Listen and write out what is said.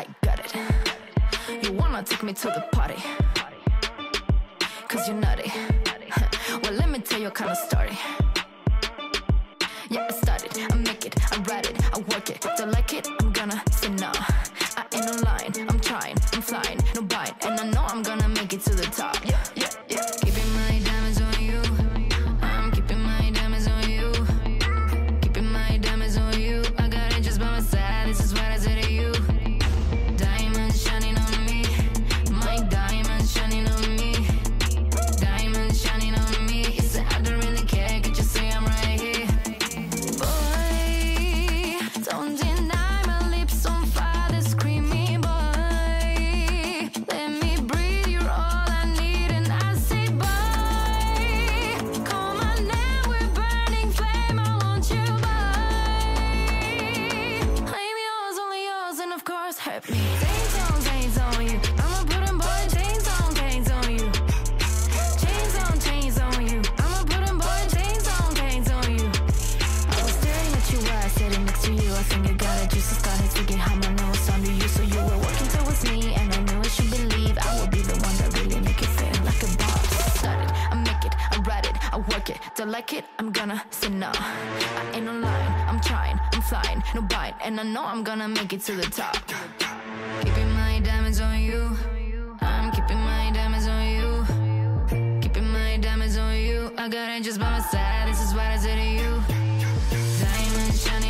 I got it. You wanna take me to the party? Cause you're nutty. well, let me tell you a kind of story. Yeah, I started, I make it, I write it, I work it. Don't like it, I'm gonna say no. I ain't online, I'm trying, I'm flying, no bite, and I know I'm gonna make it to the top. work it, don't like it, I'm gonna say no. I ain't online, I'm trying, I'm flying, no bite, and I know I'm gonna make it to the top. Keeping my diamonds on you. I'm keeping my diamonds on you. Keeping my diamonds on you. I got angels by my side, this is what I say to you. Diamonds shining.